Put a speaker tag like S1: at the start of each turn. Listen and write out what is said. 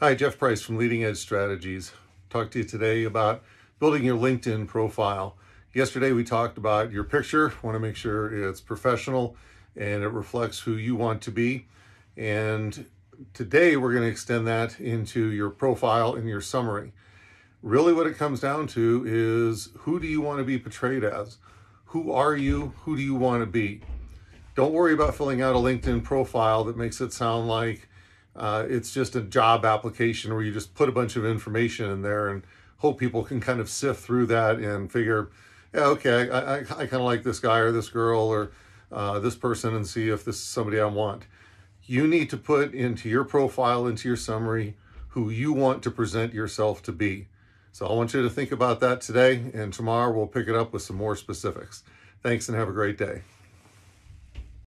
S1: Hi, Jeff Price from Leading Edge Strategies. Talk to you today about building your LinkedIn profile. Yesterday we talked about your picture. Want to make sure it's professional and it reflects who you want to be. And today we're going to extend that into your profile and your summary. Really what it comes down to is who do you want to be portrayed as? Who are you? Who do you want to be? Don't worry about filling out a LinkedIn profile that makes it sound like uh, it's just a job application where you just put a bunch of information in there and hope people can kind of sift through that and figure, yeah, okay, I, I, I kind of like this guy or this girl or uh, this person and see if this is somebody I want. You need to put into your profile, into your summary, who you want to present yourself to be. So I want you to think about that today, and tomorrow we'll pick it up with some more specifics. Thanks and have a great day.